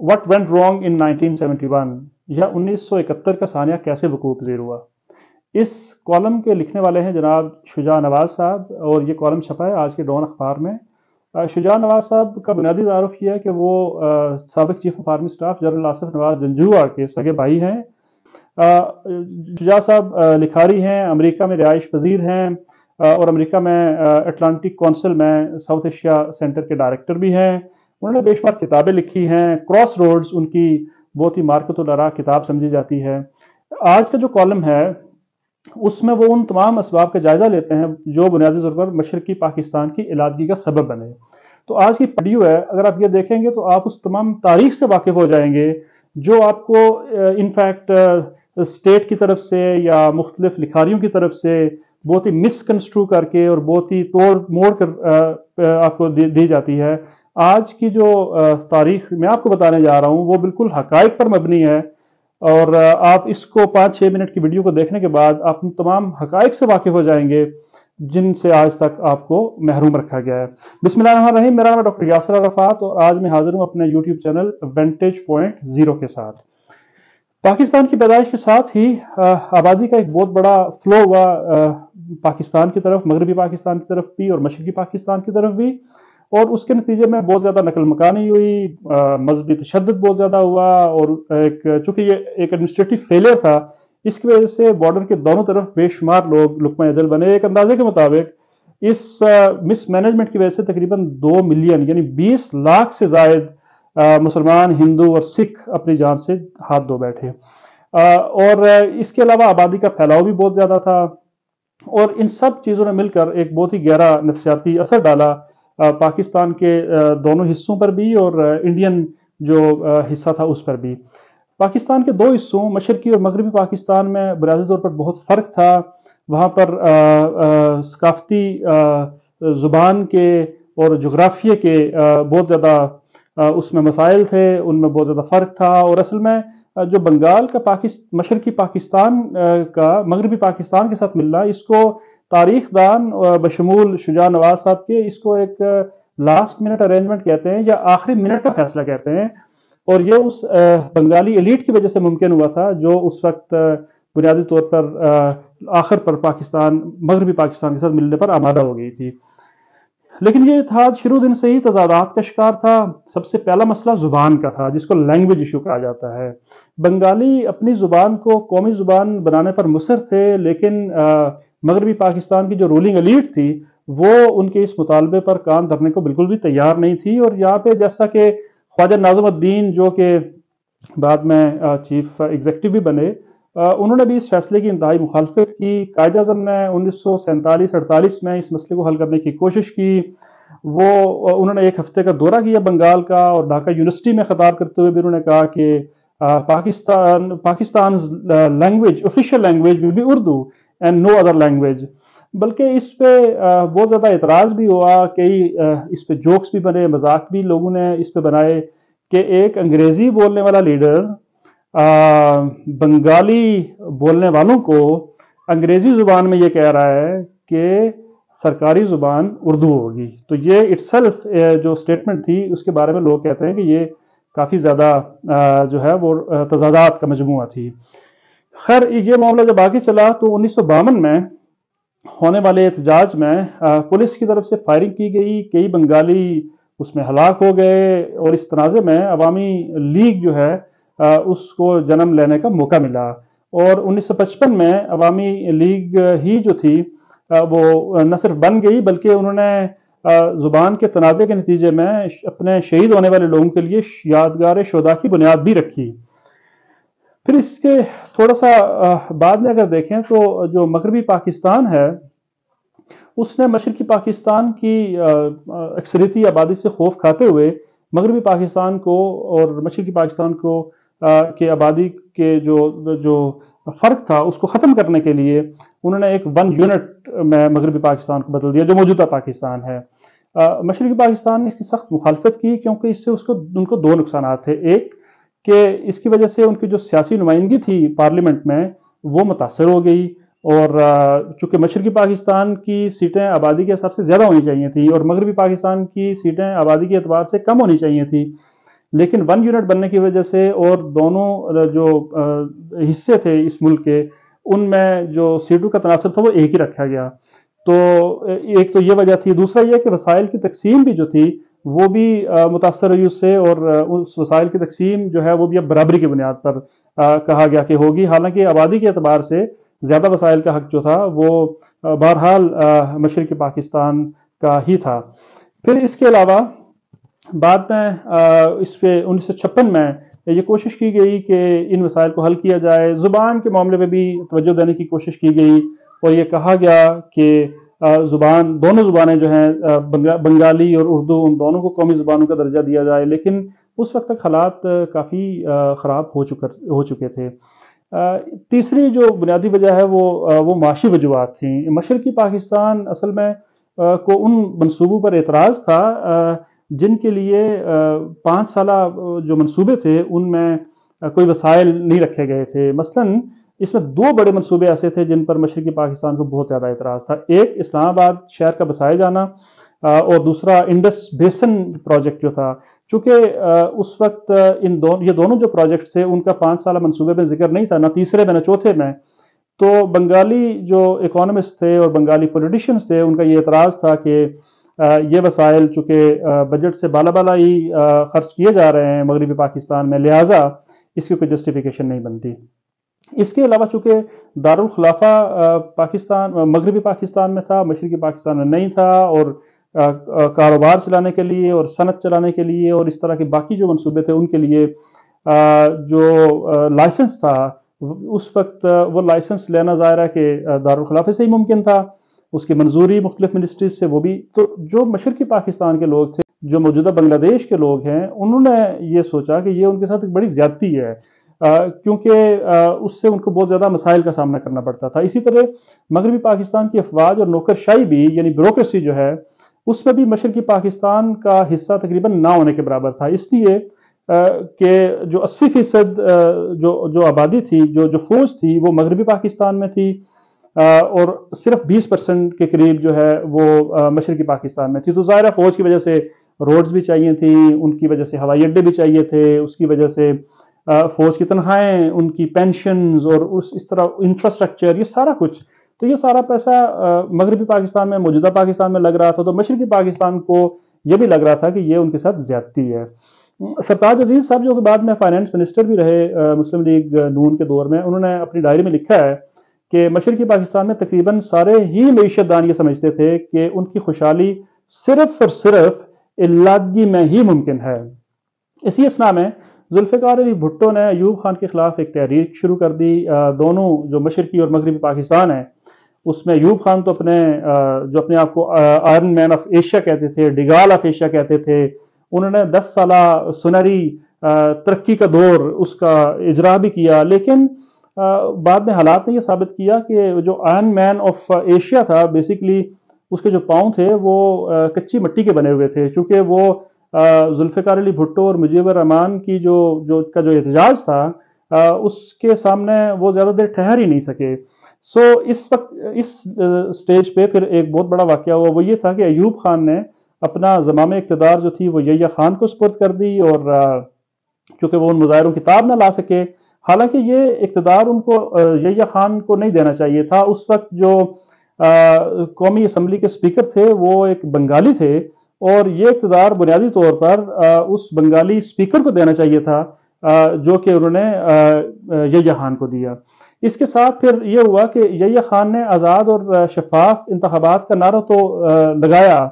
What went wrong in 1971 یا انیس سو اکہتر کا ثانیہ کیسے وقوع پذیر ہوا؟ اس کالم کے لکھنے والے ہیں جناب شجاع نواز صاحب، اور یہ کالم چھپا ہے آج کے ڈون اخبار میں۔ شجاع نواز صاحب کا بنیادی تعارف یہ ہے کہ وہ سابق chief of army staff general Asif Nawaz Janjua کے سگے بھائی ہیں۔ شجاع صاحب لکھاری ہیں، امریکہ میں رہائش پذیر ہیں اور امریکہ میں اٹلانٹک کونسل میں ساؤتھ ایشیا سینٹر کے ڈائریکٹر بھی ہیں۔ انہوں نے بے شمار کتابیں لکھی ہیں کراس روڈز ان کی بہت ہی مارکت الرا کتاب سمجھی جاتی ہے۔ آج کا جو کالم ہے، اس میں وہ ان تمام اسباب کا جائزہ لیتے ہیں جو بنیادی طور پر مشرقی پاکستان کی علادگی کا سبب بنے۔ تو آج کی پڑیو ہے، اگر آپ یہ دیکھیں گے تو آپ اس تمام تاریخ سے واقف ہو جائیں گے جو آپ کو انفیکٹ اسٹیٹ کی طرف سے یا مختلف لکھاریوں کی طرف سے بہت ہی مس کنسٹرو کر کے اور بہت ہی توڑ موڑ کر آپ کو دی جاتی ہے۔ آج کی جو تاریخ میں آپ کو بتانے جا رہا ہوں، وہ بالکل حقائق پر مبنی ہے۔ اور آپ اس کو پانچ چھ منٹ کی ویڈیو کو دیکھنے کے بعد آپ تمام حقائق سے واقف ہو جائیں گے، جن سے آج تک آپ کو محروم رکھا گیا ہے۔ بسم اللہ الرحمن الرحیم، میرا نام ہے ڈاکٹر یاسر عرفات اور آج میں حاضر ہوں اپنے YouTube channel vantage point zero کے ساتھ۔ پاکستان کی پیدائش کے ساتھ ہی آبادی کا ایک بہت بڑا فلو ہوا پاکستان کی طرف، مغربی پاکستان کی طرف بھی اور مشرقی پاکستان کی طرف بھی۔ اور اس کے نتیجے میں بہت زیادہ نقل مکانی ہوئی مذہبی تشدد بہت زیادہ ہوا اور ایک، چونکہ یہ ایک ایڈمنسٹریٹو فیلئر تھا، اس کی وجہ سے بارڈر کے دونوں طرف بے شمار لوگ لکمہ عدل بنے۔ ایک اندازے کے مطابق، اس مس مینجمنٹ کی وجہ سے تقریباً دو ملین یعنی بیس لاکھ سے زائد مسلمان، ہندو اور سکھ اپنی جان سے ہاتھ دھو بیٹھے۔ اور اس کے علاوہ آبادی کا پھیلاؤ بھی بہت زیادہ تھا۔ اور ان سب چیزوں نے مل کر ایک بہت ہی گہرا نفسیاتی اثر ڈالا۔ پاکستان کے دونوں حصوں پر بھی اور انڈین جو حصہ تھا اس پر بھی۔ پاکستان کے دو حصوں، مشرقی اور مغربی پاکستان میں بنیادی طور پر بہت فرق تھا۔ وہاں پر ثقافتی زبان کے اور جغرافیے کے بہت زیادہ اس میں مسائل تھے، ان میں بہت زیادہ فرق تھا۔ اور اصل میں جو بنگال کا پاکست، مشرقی پاکستان کا، مغربی پاکستان کے ساتھ ملنا، اس کو تاریخ دان بشمول شجاع نواز صاحب کے اس کو ایک لاسٹ منٹ ارینجمنٹ کہتے ہیں یا آخری منٹ کا فیصلہ کہتے ہیں۔ اور یہ اس بنگالی ایلیٹ کی وجہ سے ممکن ہوا تھا، جو اس وقت بنیادی طور پر آخر پر پاکستان، مغربی پاکستان کے ساتھ ملنے پر آمادہ ہو گئی تھی۔ لیکن یہ اتحاد شروع دن سے ہی تضادات کا شکار تھا۔ سب سے پہلا مسئلہ زبان کا تھا، جس کو لینگویج ایشو کہا جاتا ہے۔ بنگالی اپنی زبان کو قومی زبان بنانے پر مصر تھے، لیکن مغربی پاکستان کی جو رولنگ الیٹ تھی، وہ ان کے اس مطالبے پر کان دھرنے کو بالکل بھی تیار نہیں تھی۔ اور یہاں پہ جیسا کہ خواجہ ناظم الدین جو کہ بعد میں چیف ایگزیکٹو بھی بنے انہوں نے بھی اس فیصلے کی انتہائی مخالفت کی۔ قائد اعظم نے انیس سو سینتالیس اڑتالیس میں اس مسئلے کو حل کرنے کی کوشش کی۔ وہ انہوں نے ایک ہفتے کا دورہ کیا بنگال کا اور ڈھاکہ یونیورسٹی میں خطاب کرتے ہوئے بھی انہوں نے کہا کہ Pakistan Pakistan language official language will be Urdu and no other language بلکہ اس پہ بہت زیادہ اعتراض بھی ہوا کئی اس پہ جوکس بھی بنے، مذاق بھی لوگوں نے اس پہ بنائے کہ ایک انگریزی بولنے والا لیڈر بنگالی بولنے والوں کو انگریزی زبان میں یہ کہہ رہا ہے کہ سرکاری زبان اردو ہوگی۔ تو یہ اٹ سیلف جو سٹیٹمنٹ تھی، اس کے بارے میں لوگ کہتے ہیں کہ یہ کافی زیادہ جو ہے وہ تضادات کا مجموعہ تھی۔ خیر، یہ معاملہ جب آگے چلا تو انیس سو باون میں ہونے والے احتجاج میں پولیس کی طرف سے فائرنگ کی گئی، کئی بنگالی اس میں ہلاک ہو گئے اور اس تنازع میں عوامی لیگ جو ہے اس کو جنم لینے کا موقع ملا۔ اور انیس سو پچپن میں عوامی لیگ ہی جو تھی وہ نہ صرف بن گئی بلکہ انہوں نے زبان کے تنازع کے نتیجے میں اپنے شہید ہونے والے لوگوں کے لیے یادگار شودا کی بنیاد بھی رکھی۔ پھر اس کے تھوڑا سا بعد میں اگر دیکھیں تو جو مغربی پاکستان ہے، اس نے مشرقی پاکستان کی اکثریتی آبادی سے خوف کھاتے ہوئے مغربی پاکستان کو اور مشرقی پاکستان کو کے آبادی کے جو جو فرق تھا، اس کو ختم کرنے کے لیے انہوں نے ایک ون یونٹ میں مغربی پاکستان کو بدل دیا، جو موجودہ پاکستان ہے۔ مشرقی پاکستان نے اس کی سخت مخالفت کی کیونکہ اس سے اس کو، ان کو دو نقصانات تھے۔ ایک کہ اس کی وجہ سے ان کی جو سیاسی نمائندگی تھی پارلیمنٹ میں، وہ متاثر ہو گئی اور چونکہ مشرقی پاکستان کی سیٹیں آبادی کے حساب سے زیادہ ہونی چاہیے تھی اور مغربی پاکستان کی سیٹیں آبادی کے اعتبار سے کم ہونی چاہیے تھی لیکن ون یونٹ بننے کی وجہ سے اور دونوں جو حصے تھے اس ملک کے، ان میں جو سیٹوں کا تناسب تھا وہ ایک ہی رکھا گیا۔ تو ایک تو یہ وجہ تھی، دوسرا یہ کہ وسائل کی تقسیم بھی جو تھی وہ بھی متاثر ہوئی اس سے اور اس وسائل کی تقسیم جو ہے وہ بھی اب برابری کی بنیاد پر کہا گیا کہ ہوگی۔ حالانکہ آبادی کے اعتبار سے زیادہ وسائل کا حق جو تھا وہ بہرحال مشرقی پاکستان کا ہی تھا۔ پھر اس کے علاوہ بعد میں اس پہ انیس سو چھپن میں یہ کوشش کی گئی کہ ان مسائل کو حل کیا جائے۔ زبان کے معاملے میں بھی توجہ دینے کی کوشش کی گئی اور یہ کہا گیا کہ زبان، دونوں زبانیں جو ہیں بنگالی اور اردو، ان دونوں کو قومی زبانوں کا درجہ دیا جائے، لیکن اس وقت تک حالات کافی خراب ہو ہو چکے تھے۔ تیسری جو بنیادی وجہ ہے وہ وہ معاشی وجوہات تھیں۔ مشرقی پاکستان اصل میں کو ان منصوبوں پر اعتراض تھا جن کے لیے پانچ سالہ جو منصوبے تھے، ان میں کوئی وسائل نہیں رکھے گئے تھے۔ مثلاً اس میں دو بڑے منصوبے ایسے تھے جن پر مشرقی پاکستان کو بہت زیادہ اعتراض تھا۔ ایک اسلام آباد شہر کا بسائے جانا اور دوسرا انڈس بیسن پروجیکٹ جو تھا۔ چونکہ اس وقت ان دونوں یہ دونوں جو پروجیکٹ تھے، ان کا پانچ سالہ منصوبے میں ذکر نہیں تھا، نہ تیسرے میں نہ چوتھے میں۔ تو بنگالی جو اکانومسٹ تھے اور بنگالی پولیٹیشینس تھے، ان کا یہ اعتراض تھا کہ یہ وسائل چونکہ بجٹ سے بالا بالا ہی خرچ کیے جا رہے ہیں مغربی پاکستان میں، لہٰذا اس کی کوئی جسٹیفیکیشن نہیں بنتی۔ اس کے علاوہ چونکہ دارالخلافہ پاکستان، مغربی پاکستان میں تھا، مشرقی پاکستان میں نہیں تھا، اور کاروبار چلانے کے لیے اور صنعت چلانے کے لیے اور اس طرح کے باقی جو منصوبے تھے ان کے لیے جو لائسنس تھا، اس وقت وہ لائسنس لینا ظاہر ہے کہ دارالخلافے سے ہی ممکن تھا، اس کی منظوری مختلف منسٹریز سے وہ بھی۔ تو جو مشرقی پاکستان کے لوگ تھے، جو موجودہ بنگلہ دیش کے لوگ ہیں، انہوں نے یہ سوچا کہ یہ ان کے ساتھ ایک بڑی زیادتی ہے۔ کیونکہ اس سے ان کو بہت زیادہ مسائل کا سامنا کرنا پڑتا تھا۔ اسی طرح، مغربی پاکستان کی افواج اور نوکر شاہی بھی یعنی بیوروکریسی جو ہے، اس میں بھی مشرقی پاکستان کا حصہ تقریباً نہ ہونے کے برابر تھا۔ اس لیے کہ جو اسی فیصد جو جو آبادی تھی، جو جو فوج تھی، وہ مغربی پاکستان میں تھی اور صرف بیس پرسنٹ کے قریب جو ہے، وہ مشرقی پاکستان میں تھی۔ تو ظاہرہ فوج کی وجہ سے روڈز بھی چاہیے تھیں، ان کی وجہ سے ہوائی اڈے بھی چاہیے تھے، اس کی وجہ سے فوج کی تنخواہیں، ان کی پینشنز اور اس اس طرح انفراسٹرکچر یہ سارا کچھ۔ تو یہ سارا پیسہ مغربی پاکستان میں، موجودہ پاکستان میں لگ رہا تھا۔ تو مشرقی پاکستان کو یہ بھی لگ رہا تھا کہ یہ ان کے ساتھ زیادتی ہے۔ سرتاج عزیز صاحب جو کہ بعد میں فائنینس منسٹر بھی رہے مسلم لیگ نون کے دور میں، انہوں نے اپنی ڈائری میں لکھا ہے کہ مشرقی پاکستان میں تقریباً سارے ہی معیشت دان یہ سمجھتے تھے کہ ان کی خوشحالی صرف اور صرف علادگی میں ہی ممکن ہے۔ اسی اسنا میں ذوالفقار علی بھٹو نے ایوب خان کے خلاف ایک تحریک شروع کر دی۔ دونوں جو مشرقی اور مغربی پاکستان ہیں، اس میں ایوب خان تو اپنے جو اپنے آپ کو آئرن مین آف ایشیا کہتے تھے ڈیگال آف ایشیا کہتے تھے، انہوں نے دس سالہ سنہری ترقی کا دور اس کا اجرا بھی کیا۔ لیکن بعد میں حالات نے یہ ثابت کیا کہ جو آئرن مین آف ایشیا تھا بیسکلی اس کے جو پاؤں تھے، وہ کچی مٹی کے بنے ہوئے تھے۔ چونکہ وہ ذوالفقار علی بھٹو اور مجیب الرحمان کی جو جو کا جو احتجاج تھا اس کے سامنے وہ زیادہ دیر ٹھہر ہی نہیں سکے۔ سو اس وقت، اس سٹیج پہ پھر ایک بہت بڑا واقعہ ہوا۔ وہ یہ تھا کہ ایوب خان نے اپنا زمام اقتدار جو تھی، وہ یحییٰ خان کو سپرد کر دی اور کیونکہ وہ ان مظاہروں کی تاب نہ لا سکے۔ حالانکہ یہ اقتدار ان کو یحییٰ خان کو نہیں دینا چاہیے تھا۔ اس وقت جو قومی اسمبلی کے سپیکر تھے، وہ ایک بنگالی تھے۔ اور یہ اقتدار بنیادی طور پر اس بنگالی اسپیکر کو دینا چاہیے تھا جو کہ انہوں نے یحییٰ خان کو دیا۔ اس کے ساتھ پھر یہ ہوا کہ یحییٰ خان نے آزاد اور شفاف انتخابات کا نعرہ تو لگایا،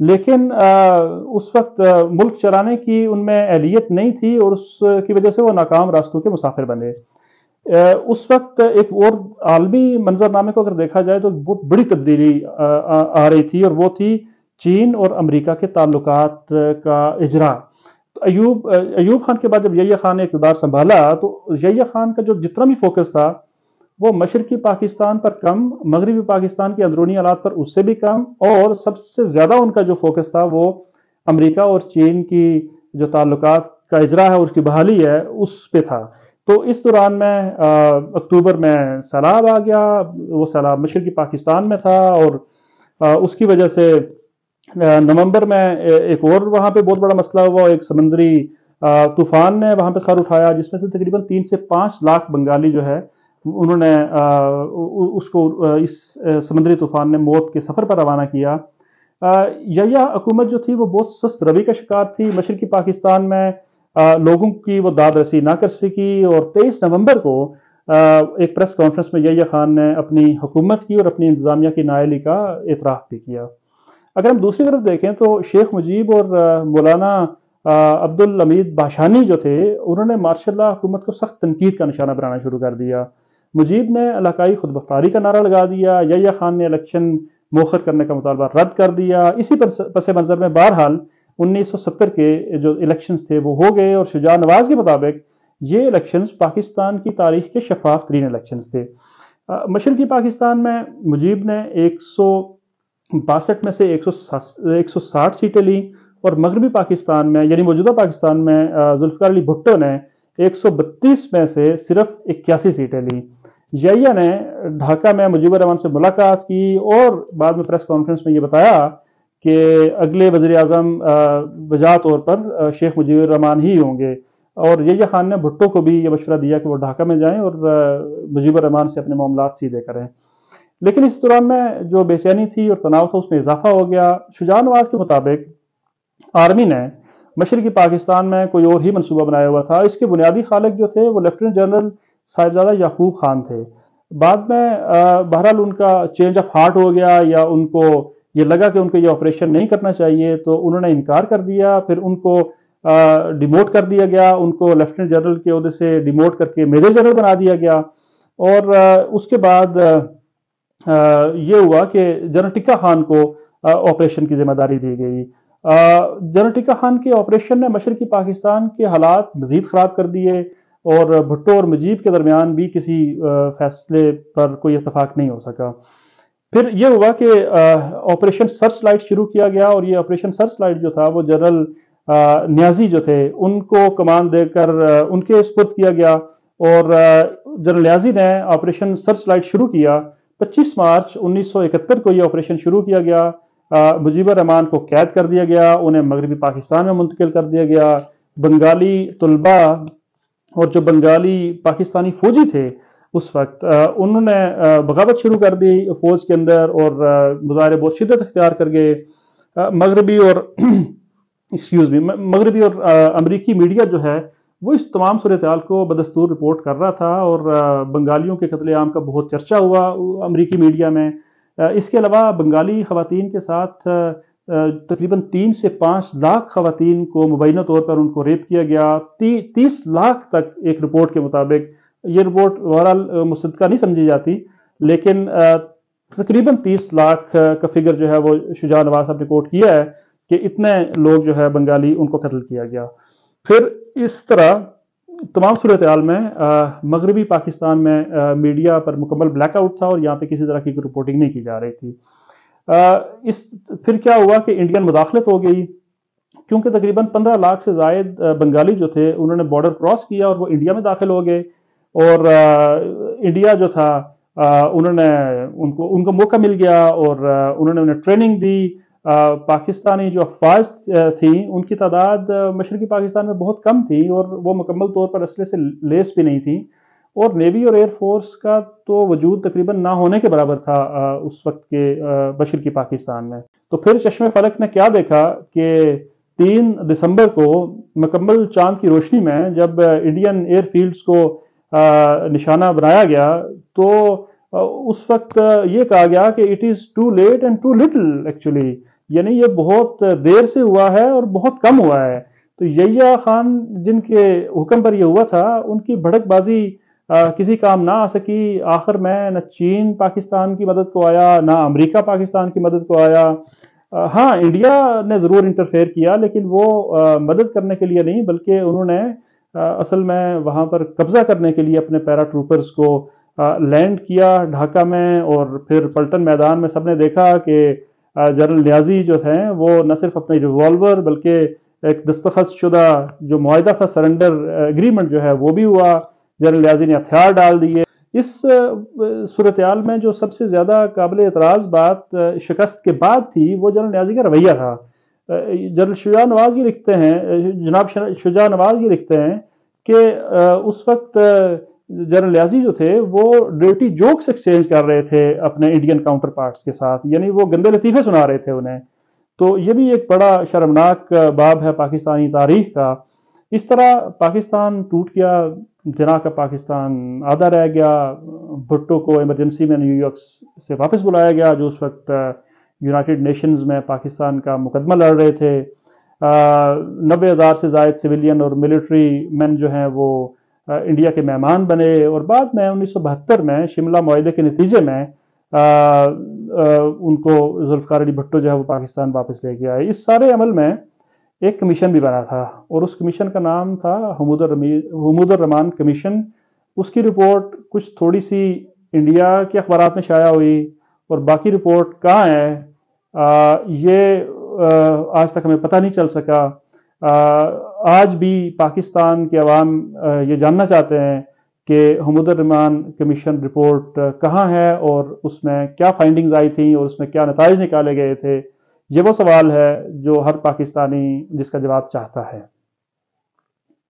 لیکن اس وقت ملک چلانے کی ان میں اہلیت نہیں تھی اور اس کی وجہ سے وہ ناکام راستوں کے مسافر بنے۔ اس وقت ایک اور عالمی منظرنامے کو اگر دیکھا جائے تو بہت بڑی تبدیلی آ رہی تھی اور وہ تھی چین اور امریکہ کے تعلقات کا اجرا۔ ایوب ایوب خان کے بعد جب یحییٰ خان نے اقتدار سنبھالا، تو یحییٰ خان کا جو جتنا بھی فوکس تھا، وہ مشرقی پاکستان پر کم، مغربی پاکستان کے اندرونی حالات پر اس سے بھی کم، اور سب سے زیادہ ان کا جو فوکس تھا، وہ امریکہ اور چین کی جو تعلقات کا اجرا ہے اس کی بحالی ہے، اس پہ تھا۔ تو اس دوران میں اکتوبر میں سیلاب آ گیا، وہ سیلاب مشرقی پاکستان میں تھا، اور اس کی وجہ سے نومبر میں ایک اور وہاں پہ بہت بڑا مسئلہ ہوا، ایک سمندری طوفان نے وہاں پہ سر اٹھایا، جس میں سے تقریباً تین سے پانچ لاکھ بنگالی جو ہے، انہوں نے اس کو اس سمندری طوفان نے موت کے سفر پر روانہ کیا۔ یا حکومت جو تھی وہ بہت سست روی کا شکار تھی۔ مشرقی پاکستان میں لوگوں کی وہ داد رسی نہ کر سکی اور تیئیس نومبر کو ایک پریس کانفرنس میں یحییٰ خان نے اپنی حکومت کی اور اپنی انتظامیہ کی نائلی کا اعتراف بھی کیا۔ اگر ہم دوسری طرف دیکھیں تو شیخ مجیب اور مولانا عبد الامید باشانی جو تھے، انہوں نے ماشاء اللہ حکومت کو سخت تنقید کا نشانہ بنانا شروع کر دیا۔ مجیب نے علاقائی خود بختاری کا نعرہ لگا دیا، یحییٰ خان نے الیکشن موخر کرنے کا مطالبہ رد کر دیا۔ اسی پس منظر میں بہرحال انیس سو ستر کے جو الیکشنز تھے وہ ہو گئے اور شجاع نواز کے مطابق یہ الیکشنز پاکستان کی تاریخ کے شفاف ترین الیکشنز تھے۔ مشرقی پاکستان میں مجیب نے ایک سو باسٹھ میں سے ایک سو ایک سو ساٹھ سیٹیں لیں اور مغربی پاکستان میں یعنی موجودہ پاکستان میں ذوالفقار علی بھٹو نے ایک سو بتیس میں سے صرف اکیاسی سیٹیں لیں۔ یحییٰ نے ڈھاکہ میں مجیب الرحمان سے ملاقات کی اور بعد میں پریس کانفرنس میں یہ بتایا کہ اگلے وزیر اعظم بجا طور پر شیخ مجیب الرحمان ہی ہوں گے۔ اور یحییٰ خان نے بھٹو کو بھی یہ مشورہ دیا کہ وہ ڈھاکہ میں جائیں اور مجیب الرحمان سے اپنے معاملات سیدھے کریں۔ لیکن اس دوران میں جو بے چینی تھی اور تناؤ تھا، اس میں اضافہ ہو گیا۔ شجاع نواز کے مطابق آرمی نے مشرقی پاکستان میں کوئی اور ہی منصوبہ بنایا ہوا تھا۔ اس کے بنیادی خالق جو تھے، وہ لیفٹیننٹ جنرل صاحبزادہ یعقوب خان تھے۔ بعد میں بہرحال ان کا چینج آف ہارٹ ہو گیا یا ان کو یہ لگا کہ ان کو یہ آپریشن نہیں کرنا چاہیے، تو انہوں نے انکار کر دیا۔ پھر ان کو ڈیموٹ کر دیا گیا۔ ان کو لیفٹیننٹ جنرل کے عہدے سے ڈیموٹ کر کے میجر جنرل بنا دیا گیا۔ اور اس کے بعد یہ ہوا کہ جنرل ٹکا خان کو آپریشن کی ذمہ داری دی گئی۔ جنرل خان کے آپریشن نے مشرقی پاکستان کے حالات مزید خراب کر دیے اور بھٹو اور مجیب کے درمیان بھی کسی فیصلے پر کوئی اتفاق نہیں ہو سکا۔ پھر یہ ہوا کہ آپریشن سرچ لائٹ شروع کیا گیا اور یہ آپریشن سرچ لائٹ جو تھا، وہ جنرل نیازی جو تھے، ان کو کمان دے کر ان کے سپرد کیا گیا اور جنرل نیازی نے آپریشن سرچ لائٹ شروع کیا۔ پچیس مارچ انیس سو اکہتر کو یہ آپریشن شروع کیا گیا۔ مجیب الرحمان کو قید کر دیا گیا، انہیں مغربی پاکستان میں منتقل کر دیا گیا۔ بنگالی طلبہ اور جو بنگالی پاکستانی فوجی تھے اس وقت انہوں نے بغاوت شروع کر دی فوج کے اندر اور مظاہرے بہت شدت اختیار کر گئے۔ مغربی اور ایکسکیوز می مغربی اور امریکی میڈیا جو ہے وہ اس تمام صورتحال کو بدستور رپورٹ کر رہا تھا اور بنگالیوں کے قتل عام کا بہت چرچا ہوا امریکی میڈیا میں۔ اس کے علاوہ بنگالی خواتین کے ساتھ تقریباً تین سے پانچ لاکھ خواتین کو مبینہ طور پر ان کو ریپ کیا گیا۔ تیس لاکھ تک ایک رپورٹ کے مطابق، یہ رپورٹ اوورال مصدقہ نہیں سمجھی جاتی، لیکن تقریباً تیس لاکھ کا فگر جو ہے وہ شجاع نواز صاحب رپورٹ کیا ہے کہ اتنے لوگ جو ہے بنگالی ان کو قتل کیا گیا۔ پھر اس طرح تمام صورتحال میں مغربی پاکستان میں میڈیا پر مکمل بلیک آؤٹ تھا اور یہاں پہ کسی طرح کی رپورٹنگ نہیں کی جا رہی تھی۔ اس پھر کیا ہوا کہ انڈین مداخلت ہو گئی؟ کیونکہ تقریباً پندرہ لاکھ سے زائد بنگالی جو تھے، انہوں نے بارڈر کراس کیا اور وہ انڈیا میں داخل ہو گئے۔ اور انڈیا جو تھا انہوں نے ان کو ان کو موقع مل گیا اور انہوں نے انہیں ٹریننگ دی۔ پاکستانی جو افواج تھیں ان کی تعداد مشرقی پاکستان میں بہت کم تھی اور وہ مکمل طور پر اسلحے سے لیس بھی نہیں تھی۔ اور نیوی اور ایئر فورس کا تو وجود تقریباً نہ ہونے کے برابر تھا اس وقت کے مشرقی پاکستان میں۔ تو پھر چشم فلک نے کیا دیکھا کہ تین دسمبر کو مکمل چاند کی روشنی میں جب انڈین ایئر فیلڈز کو نشانہ بنایا گیا تو اس وقت یہ کہا گیا کہ it is too late and too little actually یعنی یہ بہت دیر سے ہوا ہے اور بہت کم ہوا ہے۔ تو یحییٰ خان جن کے حکم پر یہ ہوا تھا، ان کی بھڑک بازی کسی کام نہ آ سکی۔ آخر میں نہ چین پاکستان کی مدد کو آیا، نہ امریکہ پاکستان کی مدد کو آیا۔ ہاں انڈیا نے ضرور انٹرفیئر کیا، لیکن وہ مدد کرنے کے لیے نہیں، بلکہ انہوں نے اصل میں وہاں پر قبضہ کرنے کے لیے اپنے پیرا ٹروپرز کو لینڈ کیا ڈھاکہ میں اور پھر پلٹن میدان میں سب نے دیکھا کہ جنرل نیازی جو تھے وہ نہ صرف اپنے ریوالور بلکہ ایک دستخط شدہ جو معاہدہ تھا سرنڈر اگریمنٹ جو ہے، وہ بھی ہوا۔ جنرل نیازی نے ہتھیار ڈال دیے۔ اس صورتحال میں جو سب سے زیادہ قابل اعتراض بات شکست کے بعد تھی، وہ جنرل نیازی کا رویہ تھا۔ جنرل شجاع نواز یہ لکھتے ہیں، جناب شجاع نواز یہ لکھتے ہیں کہ اس وقت جنرل لیازی جو تھے، وہ ڈیوٹی جوکس ایکسچینج کر رہے تھے اپنے انڈین کاؤنٹر پارٹس کے ساتھ یعنی وہ گندے لطیفے سنا رہے تھے انہیں۔ تو یہ بھی ایک بڑا شرمناک باب ہے پاکستانی تاریخ کا۔ اس طرح پاکستان ٹوٹ گیا جنا کا پاکستان آدھا رہ گیا، بھٹو کو ایمرجنسی میں نیو یارک سے واپس بلایا گیا، جو اس وقت یونائٹڈ نیشنز میں پاکستان کا مقدمہ لڑ رہے تھے۔ نوے ہزار سے زائد سویلین اور ملٹری مین جو ہیں وہ انڈیا کے مہمان بنے اور بعد میں انیس سو بہتر میں شملہ معاہدے کے نتیجے میں ان کو ذوالفقار علی بھٹو جو ہے وہ پاکستان واپس لے گیا اس سارے عمل میں ایک کمیشن بھی بنا تھا اور اس کمیشن کا نام تھا حمود حمود الرحمان کمیشن۔ اس کی رپورٹ کچھ تھوڑی سی انڈیا کے اخبارات میں شائع ہوئی اور باقی رپورٹ کہاں ہے؟ یہ آج تک ہمیں پتہ نہیں چل سکا۔ آج بھی پاکستان کے عوام یہ جاننا چاہتے ہیں کہ حمود الرحمان کمیشن رپورٹ کہاں ہے اور اس میں کیا فائنڈنگز آئی تھیں اور اس میں کیا نتائج نکالے گئے تھے، یہ وہ سوال ہے جو ہر پاکستانی جس کا جواب چاہتا ہے۔